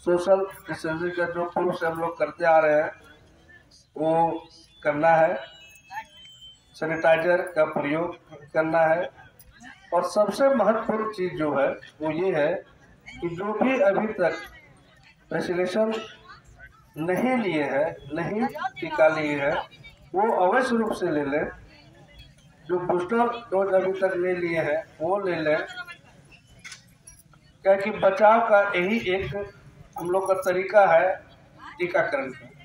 Social distancing का जो पूर्व से हम लोग करते आ रहे हैं, वो करना है। सैनिटाइजर का प्रयोग करना है। और सबसे महत्वपूर्ण चीज़ जो है, वो ये है कि जो भी अभी तक वैक्सीनेशन नहीं लिए हैं, नहीं टीका लिए हैं, वो अवश्य रूप से ले लें। जो बूस्टर डोज अभी तक नहीं लिए हैं, वो ले लें। क्या कि बचाव का यही एक हम लोग का तरीका है टीकाकरण का।